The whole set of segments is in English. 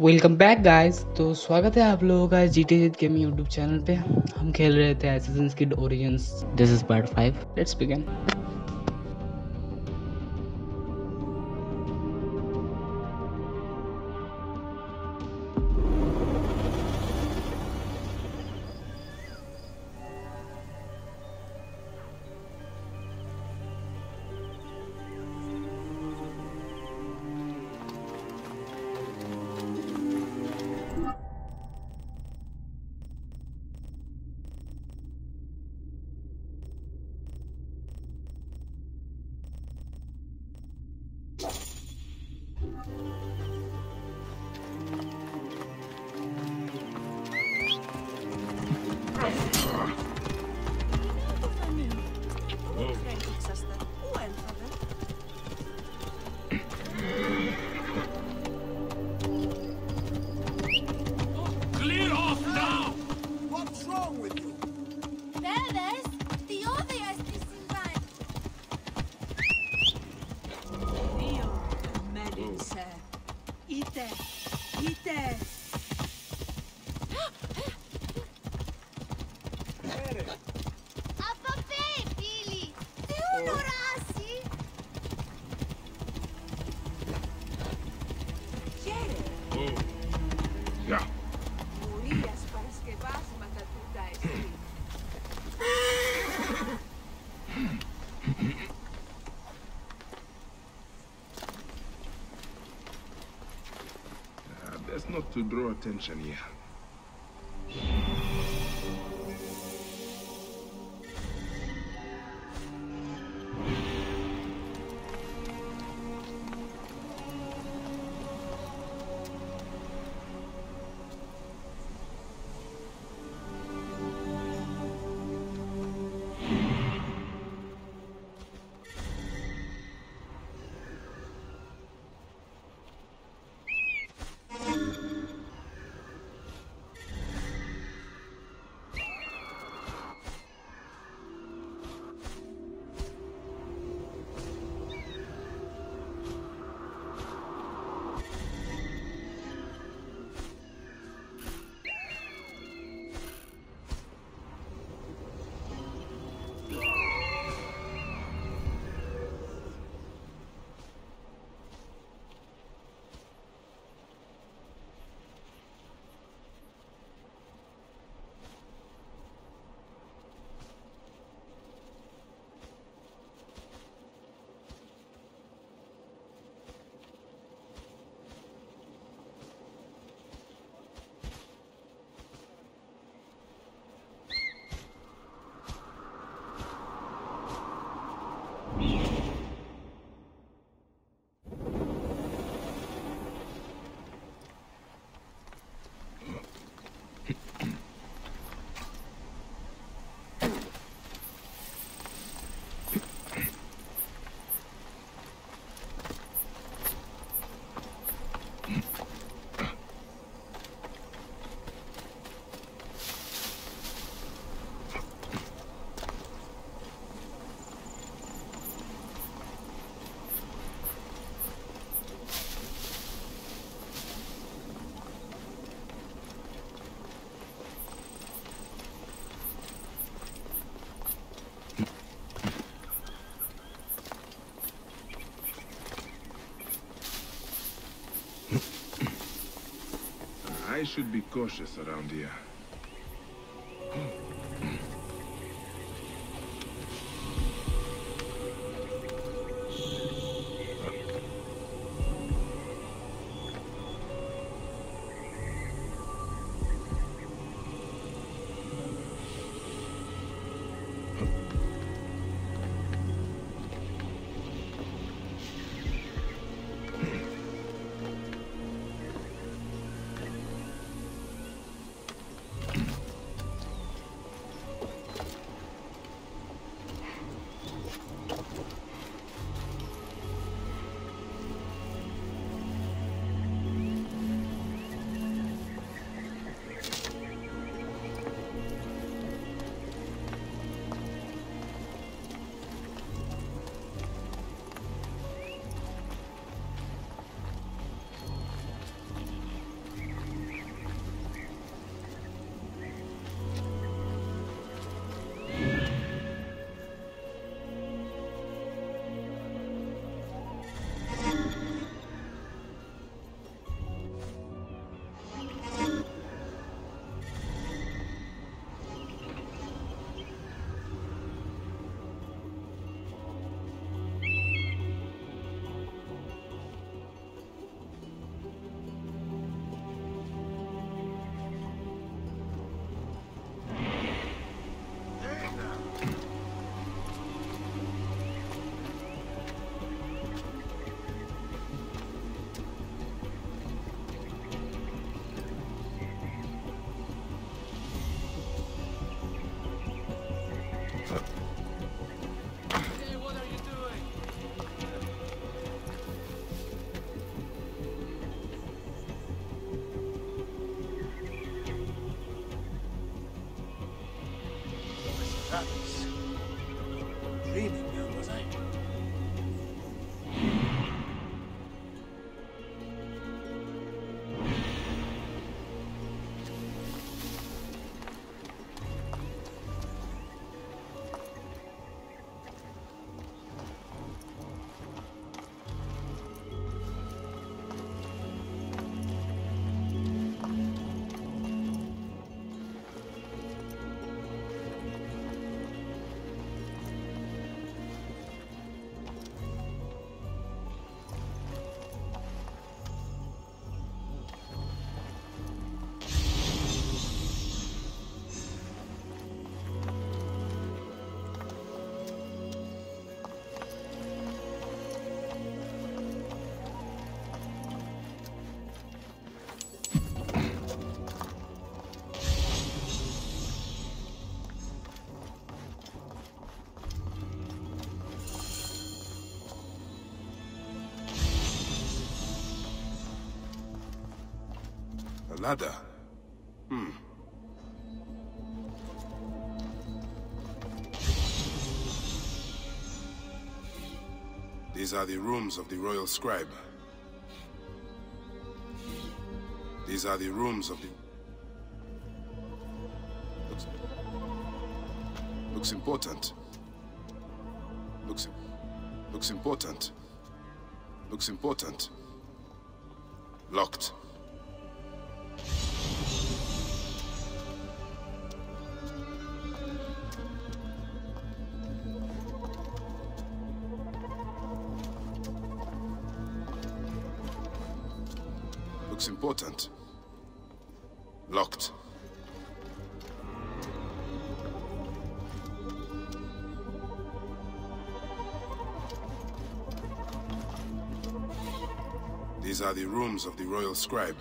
Welcome back guys तो स्वागत है आप लोगों का G T gaming YouTube channel पे। हम खेल रहे थे Assassin's Creed Origins this is part five let's begin to draw attention here. Should be cautious around here. Ladder. Hmm. These are the rooms of the royal scribe. These are the rooms of the... Looks, looks important. Looks... Looks important. Looks important. Locked. These are the rooms of the royal scribe.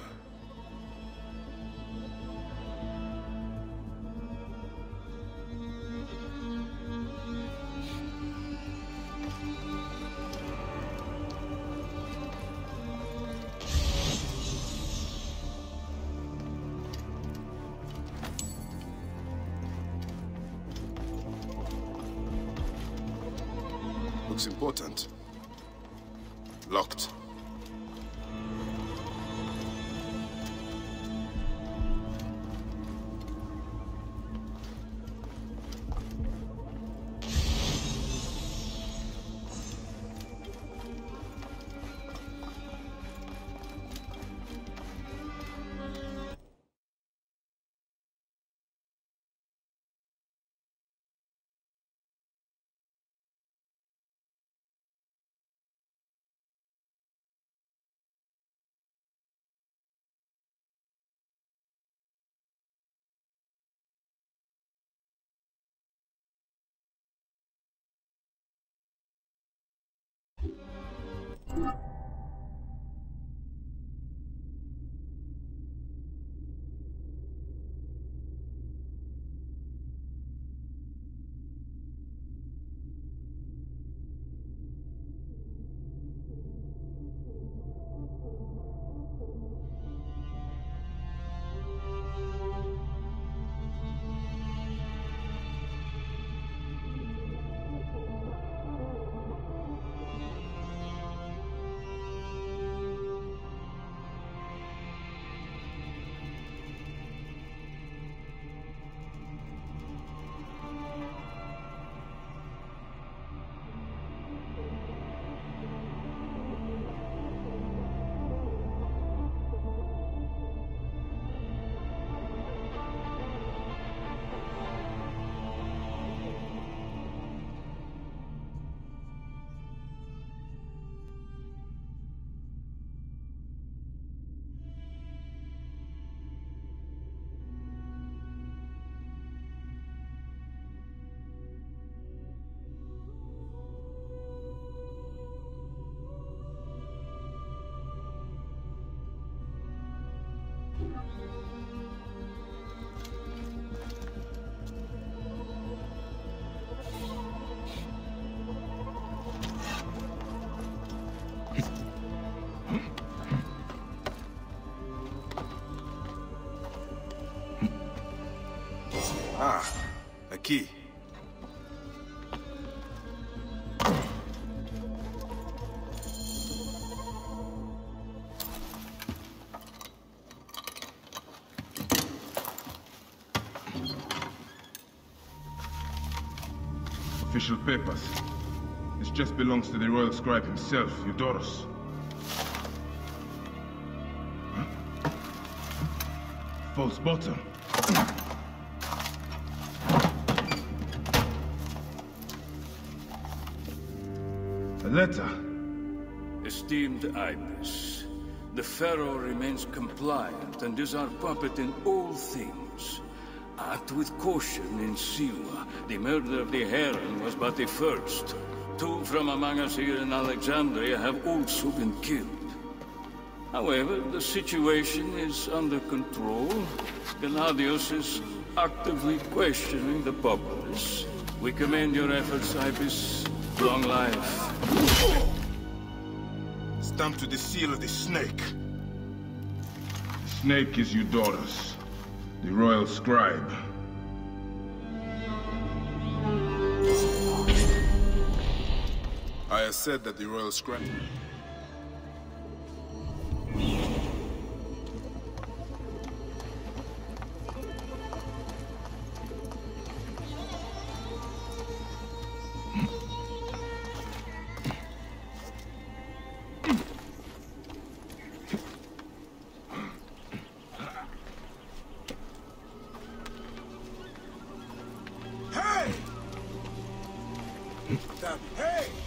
Ah, a Official papers. This just belongs to the royal scribe himself, Eudoros. Huh? False bottom. A letter. Esteemed Ibis, the Pharaoh remains compliant and is our puppet in all things. Act with caution in Siwa. The murder of the Heron was but the first. Two from among us here in Alexandria have also been killed. However, the situation is under control. Gennadios is actively questioning the populace. We commend your efforts, Ibis. Long life. Stamped to the seal of the snake. The snake is Eudoros, the royal scribe. Said that the royal scribe. Hey!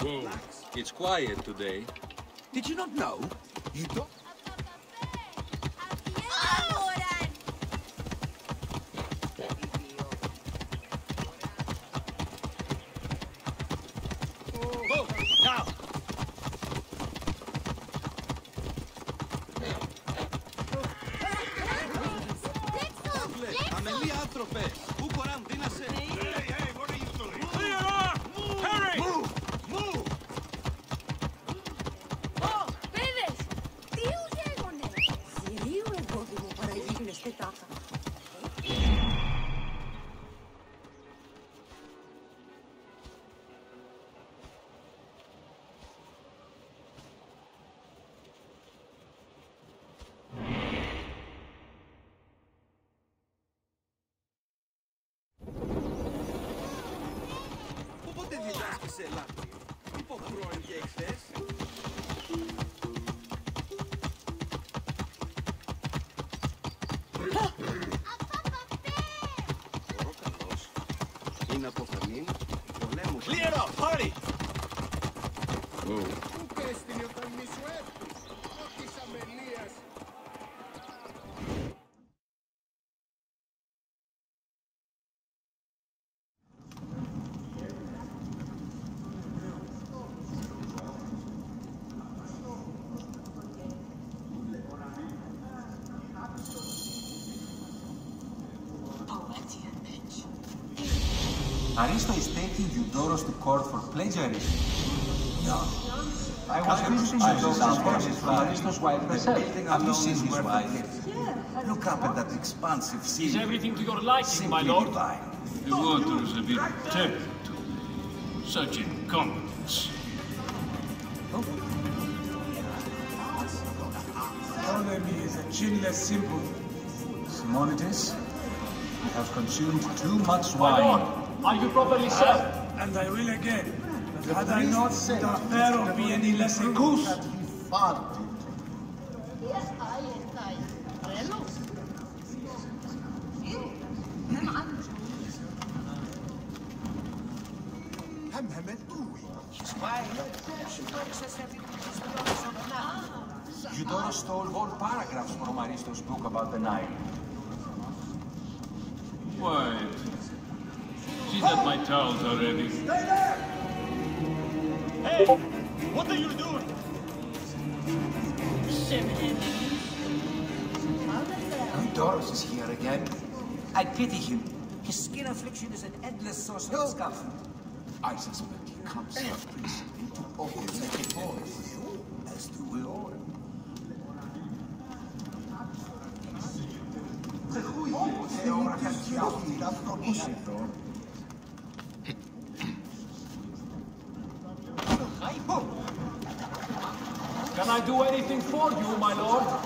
Whoa. It's quiet today. Did you not know? You don't. Aristo is taking Eudoros to court for plagiarism. No. I was visiting Eudoros' horses from Aristo's wife herself. Have you seen his wife? Look up at that expansive sea. Is everything to your liking, my lord? divine. The water is a bit tepid to me. Such incompetence. Oh. Ptolemy is a chinless simple. Simonides, I have consumed too much My lord, wine. Are you properly served? And I will again. But had I not, would our pharaoh be any less a goose? Eudoros stole whole paragraphs from Aristotle's book about the Nile. Quiet. She's at my towels already. Hey! What are you doing? Eudoros is here again. I pity him. His skin affliction is an endless source of discomfort. I suspect he comes here recently to offer metaphors, as do we all. Can I do anything for you, my lord?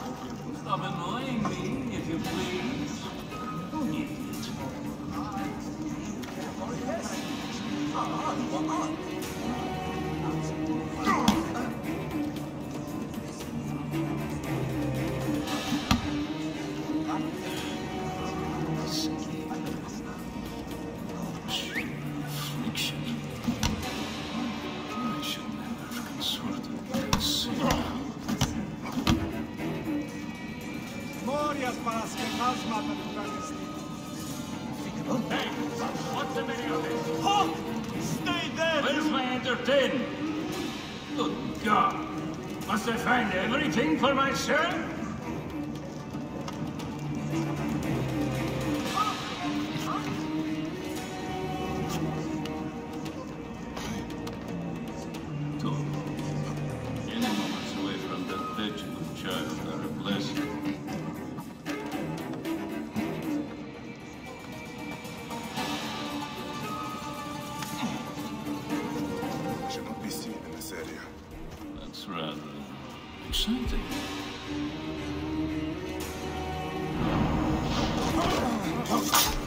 Everything Die!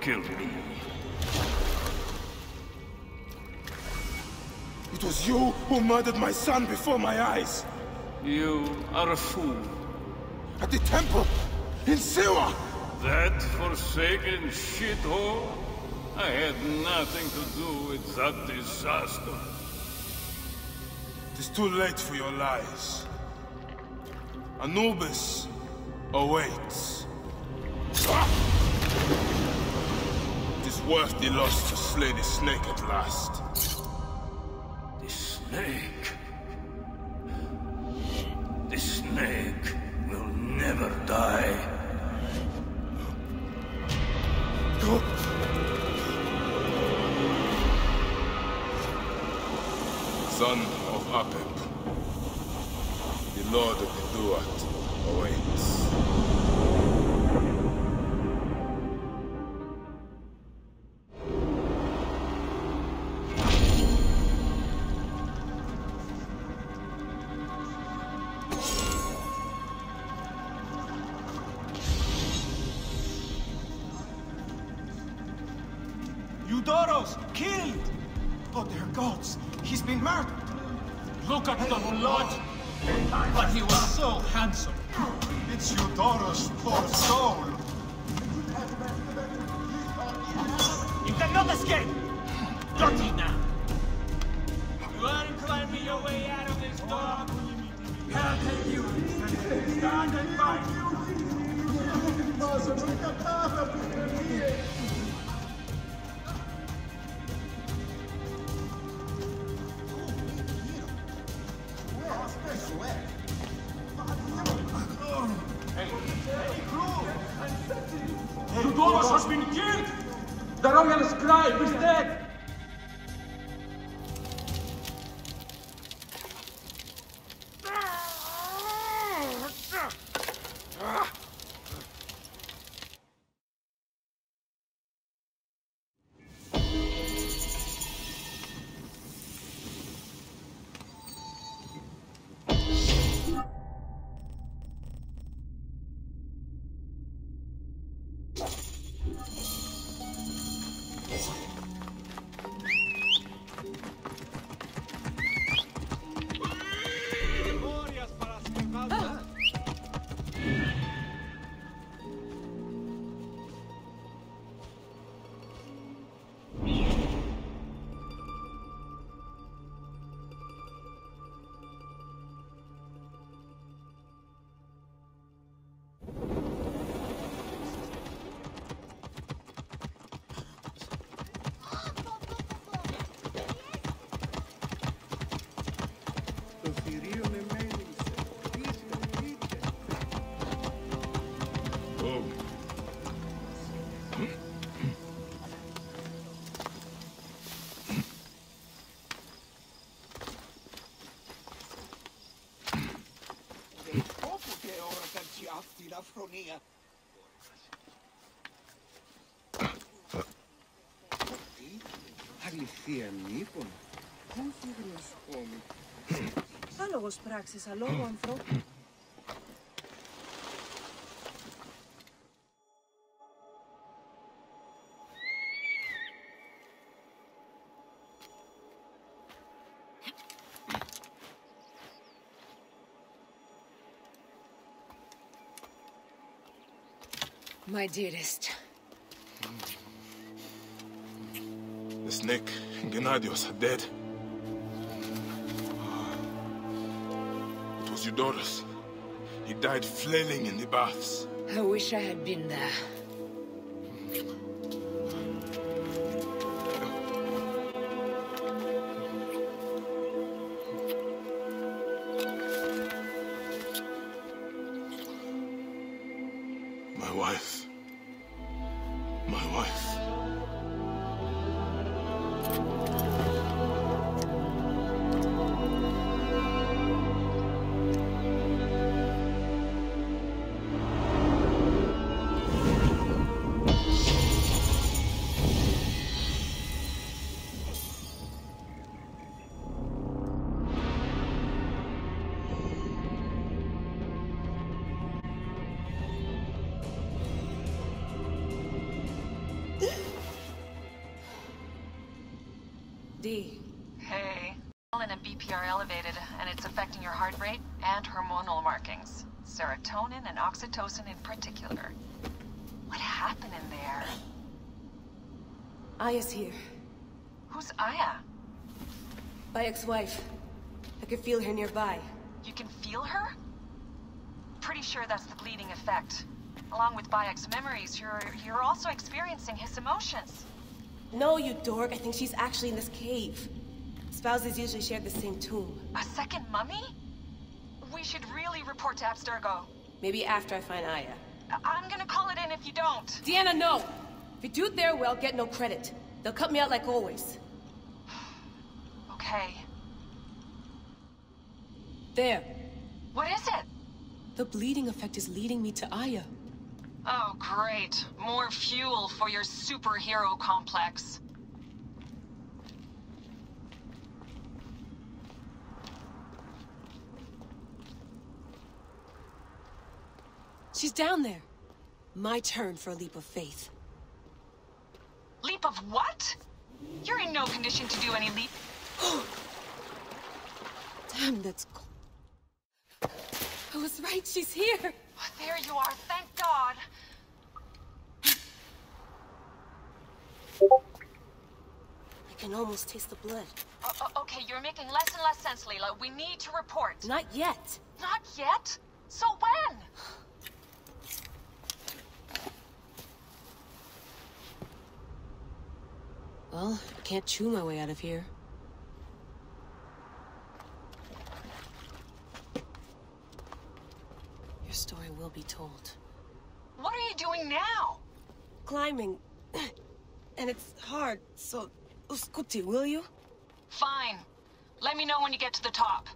Have you to kill me? It was you who murdered my son before my eyes. You are a fool. At the temple! In Siwa! That forsaken shithole? I had nothing to do with that disaster. It is too late for your lies. Anubis awaits. Ah! Worth the loss to slay the snake at last. The snake. The snake will never die. Son of Apep, the Lord of the Duat awaits. γωνία. Τι, αληθεία μήπων. Όχι γνωστό μου. Άλογος πράξης, αλόγου ανθρώπου. My dearest. The snake and Gennadios are dead. It was Eudoros. He died flailing in the baths. I wish I had been there. Oxytocin in particular. What happened in there? Aya's here. Who's Aya? My ex-wife. I can feel her nearby. You can feel her? Pretty sure that's the bleeding effect. Along with Bayek's memories, you're you're also experiencing his emotions. No, you dork. I think she's actually in this cave. Spouses usually share the same tomb. A second mummy? We should really report to Abstergo. Maybe after I find Aya. I'm gonna call it in if you don't. Deanna, no! If you do it their way, I'll get no credit. They'll cut me out like always. Okay. There. What is it? The bleeding effect is leading me to Aya. Oh, great. More fuel for your superhero complex. She's down there. My turn for a leap of faith. Leap of what? You're in no condition to do any leap. Damn, that's cold. I was right, she's here. There you are, thank God. I can almost taste the blood. O- o- okay, you're making less and less sense, Layla. We need to report. Not yet. Not yet? So when? Well, I can't chew my way out of here. Your story will be told. What are you doing now? Climbing. And it's hard, so... Uskuti, will you? Fine. Let me know when you get to the top.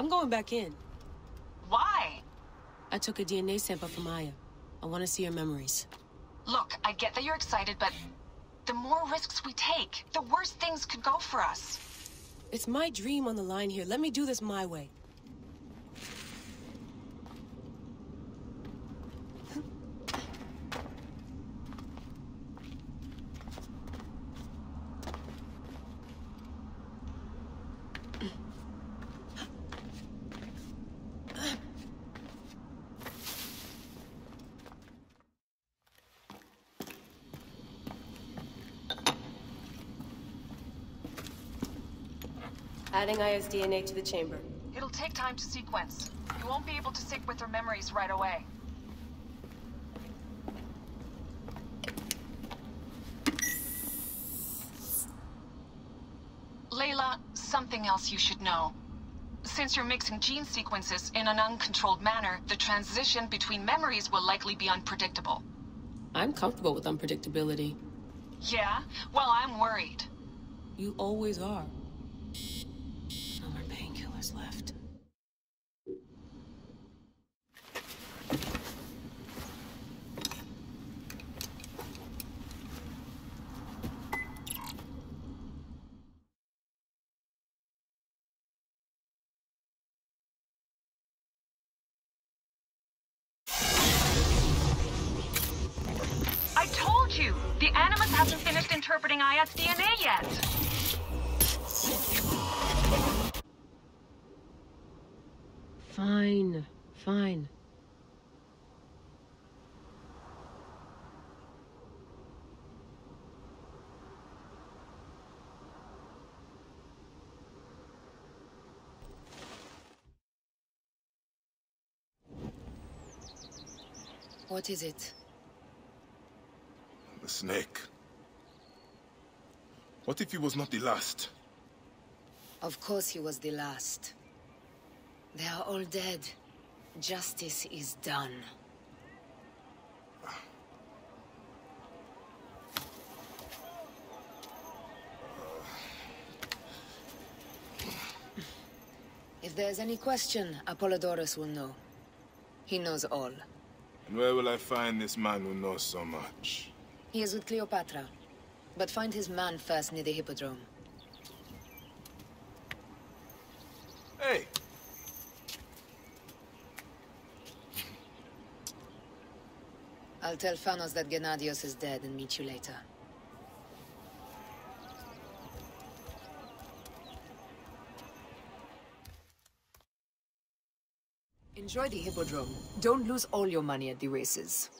I'm going back in. Why? I took a DNA sample from Maya. I want to see her memories. Look, I get that you're excited, but the more risks we take, the worse things could go for us. It's my dream on the line here. Let me do this my way. Adding Aya's DNA to the chamber. It'll take time to sequence. You won't be able to sync with her memories right away. Layla, something else you should know. Since you're mixing gene sequences in an uncontrolled manner, the transition between memories will likely be unpredictable. I'm comfortable with unpredictability. Yeah? Well, I'm worried. You always are. Fine, fine. What is it? The snake. What if he was not the last? Of course he was the last. They are all dead. Justice is done. If there's any question, Apollodorus will know. He knows all. And where will I find this man who knows so much? He is with Cleopatra. But find his man first near the Hippodrome. Hey! I'll tell Phanos that Gennadios is dead and meet you later. Enjoy the Hippodrome. Don't lose all your money at the races.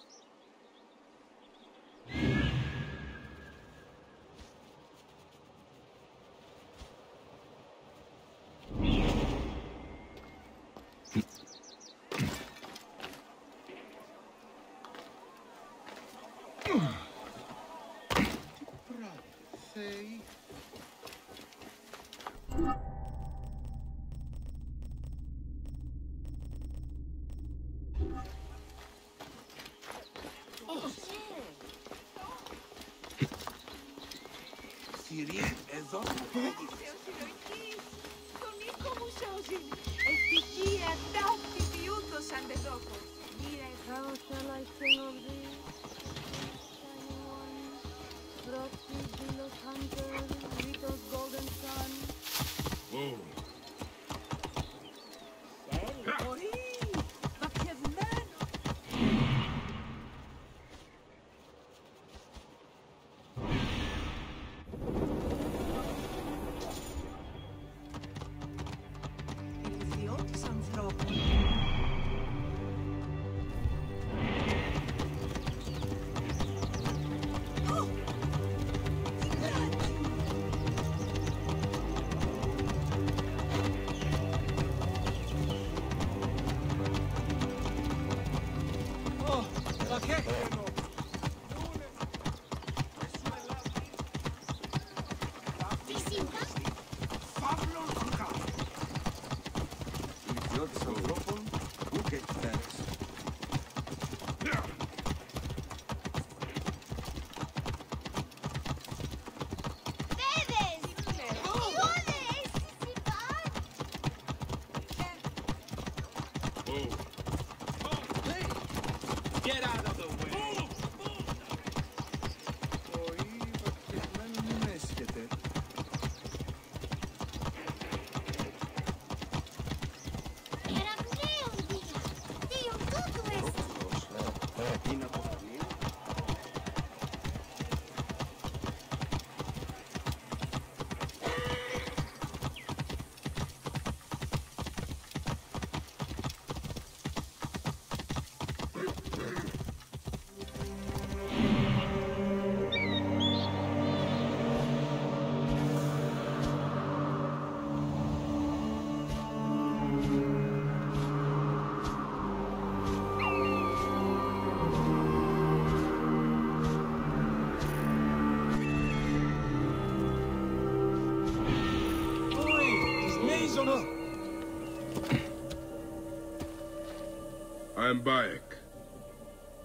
I am Bayek.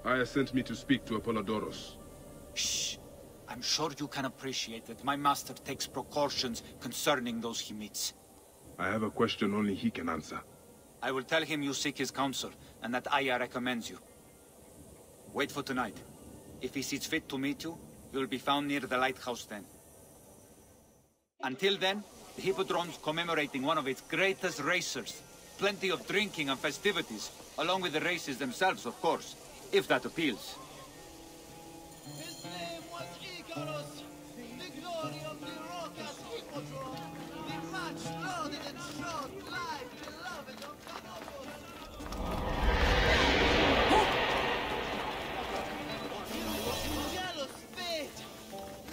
Aya sent me to speak to Apollodorus. Shh. I'm sure you can appreciate that my master takes precautions concerning those he meets. I have a question only he can answer. I will tell him you seek his counsel, and that Aya recommends you. Wait for tonight. If he sees fit to meet you, you will be found near the lighthouse then. Until then, the Hippodrome's commemorating one of its greatest racers. Plenty of drinking and festivities, along with the races themselves, of course, if that appeals.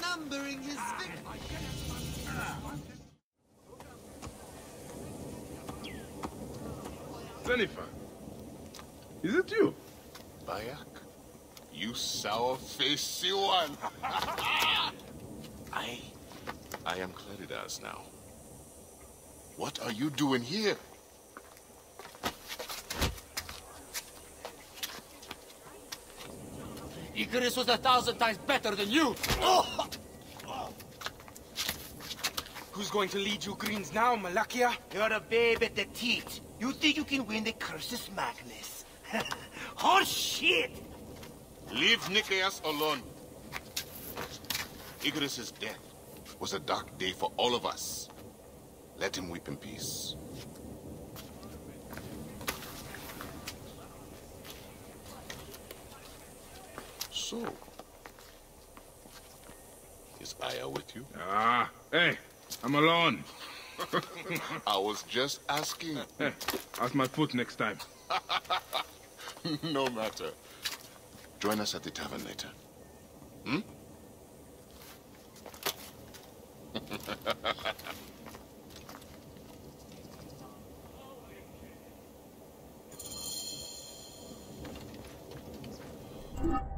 numbering his Zenithar, is it you? Bayek, you sour-faced Siwan. I, I am Claridas now. What are you doing here? Icarus was a thousand times better than you! Who's going to lead you Greens now, Malakia? You're a babe at the teat. You think you can win the Cursus Magnus? Horse shit! Leave Nicaeus alone. Icarus's death was a dark day for all of us. Let him weep in peace. So, is Aya with you? Ah, hey, I'm alone. I was just asking. Hey, how's my foot next time? no matter. Join us at the tavern later. Hmm?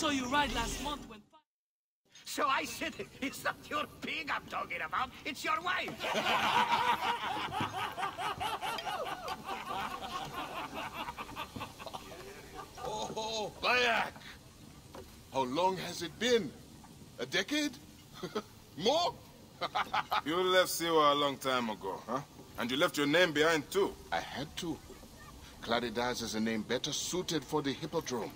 saw you ride last month when... So I said, it's not your pig I'm talking about, it's your wife! Oh, oh, oh, Bayek! How long has it been? A decade? More? you left Siwa a long time ago, huh? And you left your name behind, too. I had to. Claridas is a name better suited for the Hippodrome.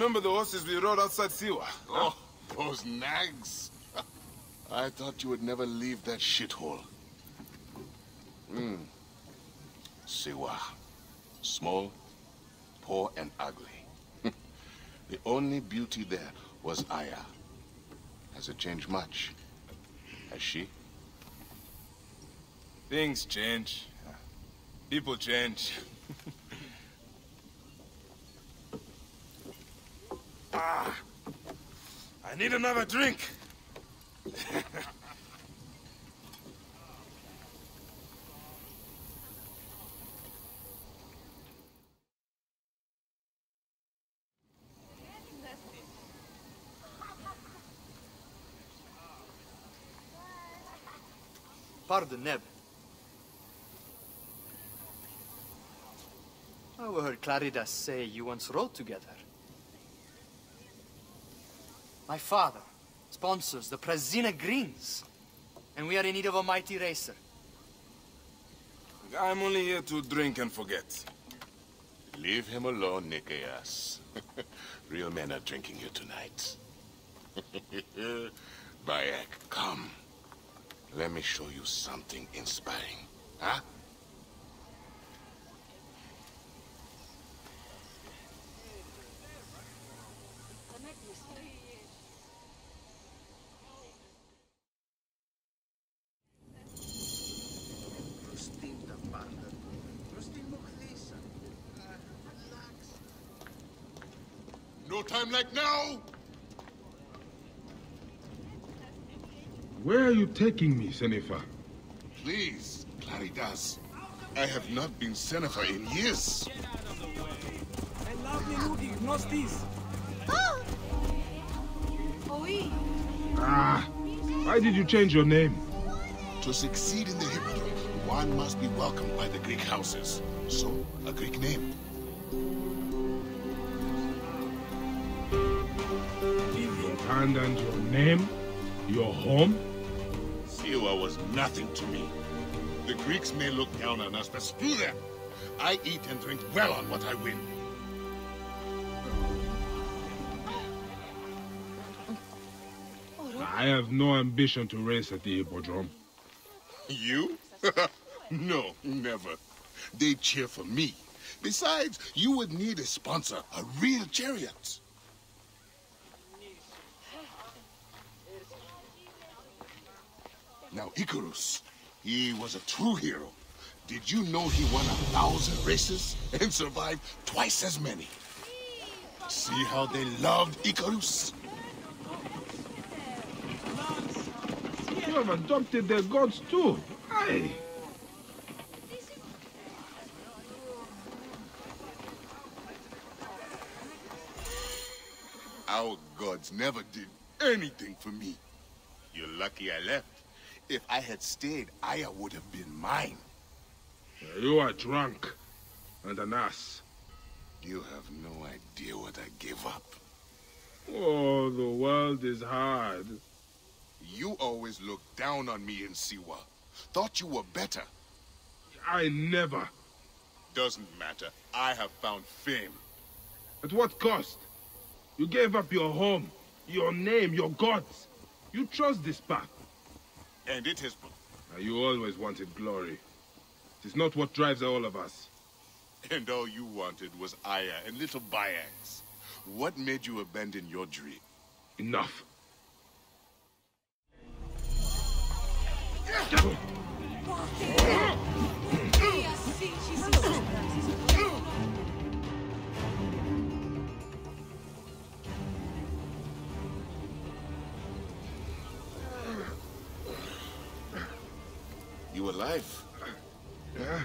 Remember the horses we rode outside Siwa? Oh, those nags. I thought you would never leave that shithole. Hmm. Siwa. Small, poor, and ugly. the only beauty there was Aya. Has it changed much? Has she? Things change. People change. Ah, I need another drink. Pardon, Neb. I overheard Claridas say you once rode together. My father sponsors the Presina Greens, and we are in need of a mighty racer. I'm only here to drink and forget. Leave him alone, Nikias. Real men are drinking here tonight. Bayek, come. Let me show you something inspiring. Huh? No time like now! Where are you taking me, Senefa? Please, Claridas. I have not been Senefa in years. Ah, why did you change your name? To succeed in the Hippodrome, one must be welcomed by the Greek houses. So, a Greek name. Abandoned your name? Your home? Siwa was nothing to me. The Greeks may look down on us, but screw them. I eat and drink well on what I win. I have no ambition to race at the Hippodrome. You? no, never. They cheer for me. Besides, you would need a sponsor, a real chariot. Now, Icarus, he was a true hero. Did you know he won a thousand races and survived twice as many? See how they loved Icarus? You have adopted their gods too. Aye. Our gods never did anything for me. You're lucky I left. If I had stayed, Aya would have been mine. Uh, you are drunk and an ass. You have no idea what I gave up. Oh, the world is hard. You always looked down on me in Siwa. Thought you were better. I never. Doesn't matter. I have found fame. At what cost? You gave up your home, your name, your gods. You chose this path. And it has... You always wanted glory. It is not what drives all of us. And all you wanted was Aya and little Bayeks. What made you abandon your dream? Enough. You alive? Yeah.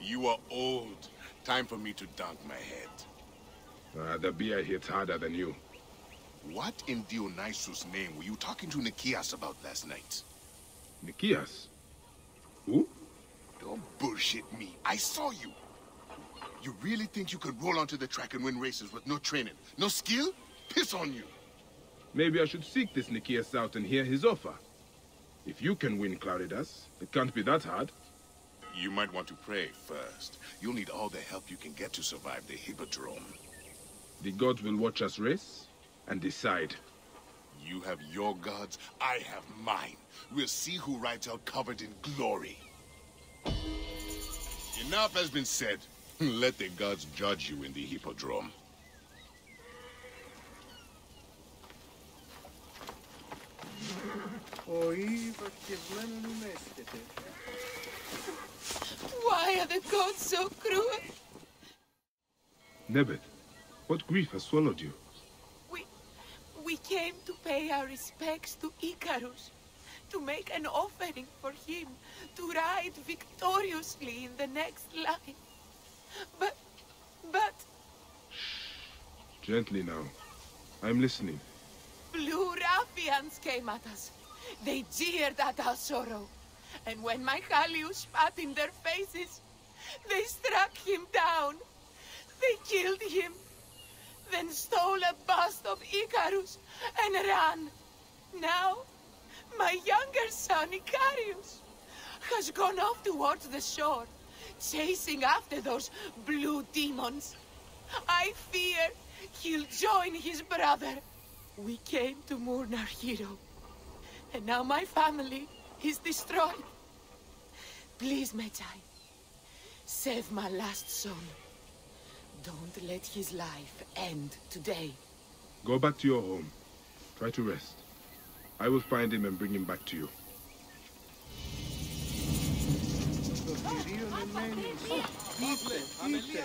you are old. Time for me to dunk my head. Uh, the beer hits harder than you. What in Dionysus' name were you talking to Nikias about last night? Nikias? Who? Don't bullshit me. I saw you. You really think you could roll onto the track and win races with no training, no skill? Piss on you. Maybe I should seek this Nikias out and hear his offer. If you can win Claridas, it can't be that hard. You might want to pray first. You'll need all the help you can get to survive the Hippodrome. The gods will watch us race and decide. You have your gods, I have mine. We'll see who rides out covered in glory. Enough has been said. Let the gods judge you in the Hippodrome. Why are the gods so cruel? Nebet, what grief has swallowed you? We... we came to pay our respects to Icarus. To make an offering for him to ride victoriously in the next life. But... but... Gently now. I'm listening. Blue ruffians came at us. They jeered at our sorrow. And when my Kaliu spat in their faces, they struck him down. They killed him, then stole a bust of Icarus and ran. Now, my younger son, Icarius, has gone off towards the shore, chasing after those blue demons. I fear he'll join his brother. We came to mourn our hero, and now my family is destroyed. Please, Medjay, save my last son. Don't let his life end today. Go back to your home. Try to rest. I will find him and bring him back to you. Stay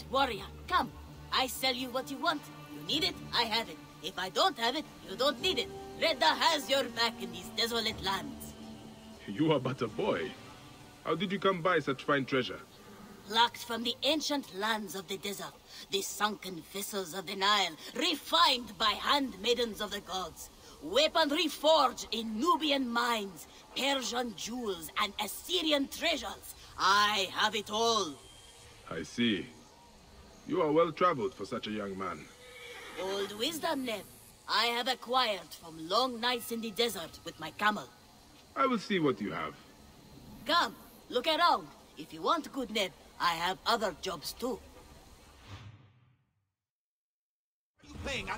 great warrior, come. I sell you what you want. You need it, I have it. If I don't have it, you don't need it. Reda has your back in these desolate lands. You are but a boy. How did you come by such fine treasure? Plucked from the ancient lands of the desert, the sunken vessels of the Nile, refined by handmaidens of the gods. Weaponry forged in Nubian mines, Persian jewels, and Assyrian treasures. I have it all. I see. You are well traveled for such a young man. Old wisdom, Neb. I have acquired from long nights in the desert with my camel. I will see what you have. Come, look around. If you want good Neb, I have other jobs too. You paying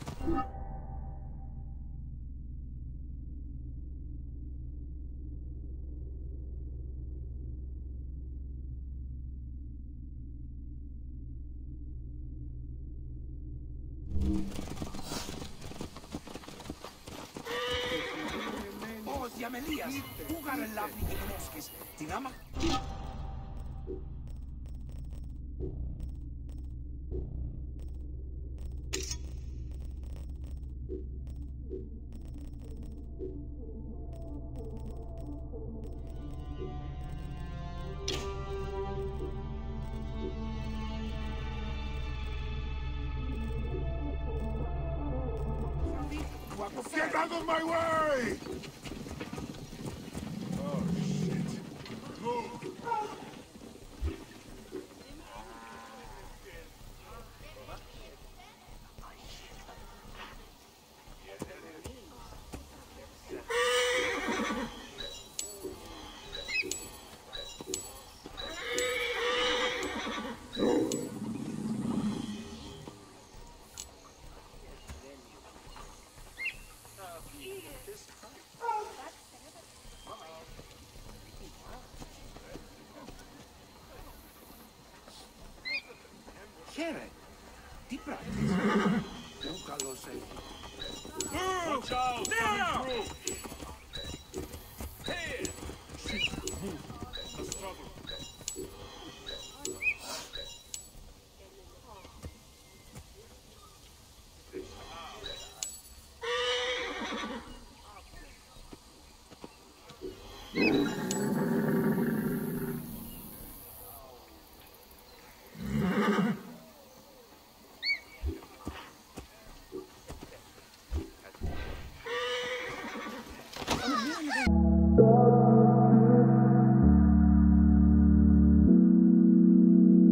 Oh, Amelías, jugar en la África de bosques. Dinama. Get out of my way! piacere. Ti pratico. Luca lo senti. ciao!